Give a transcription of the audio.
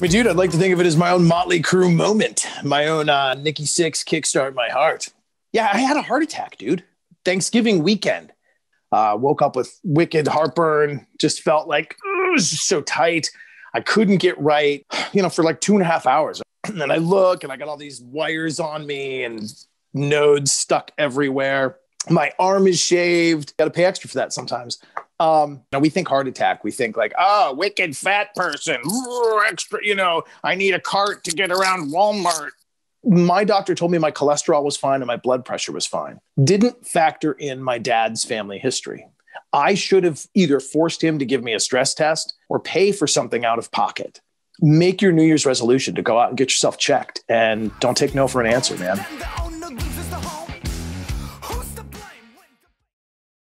mean, dude, I'd like to think of it as my own Motley Crue moment, my own uh, Nikki Sixx kickstart my heart. Yeah, I had a heart attack, dude. Thanksgiving weekend. Uh, woke up with wicked heartburn. Just felt like it was so tight. I couldn't get right, you know, for like two and a half hours. And then I look and I got all these wires on me and nodes stuck everywhere. My arm is shaved. Got to pay extra for that sometimes. Um, now we think heart attack. We think like, oh, wicked fat person, extra. You know, I need a cart to get around Walmart. My doctor told me my cholesterol was fine and my blood pressure was fine. Didn't factor in my dad's family history. I should have either forced him to give me a stress test or pay for something out of pocket. Make your New Year's resolution to go out and get yourself checked and don't take no for an answer, man.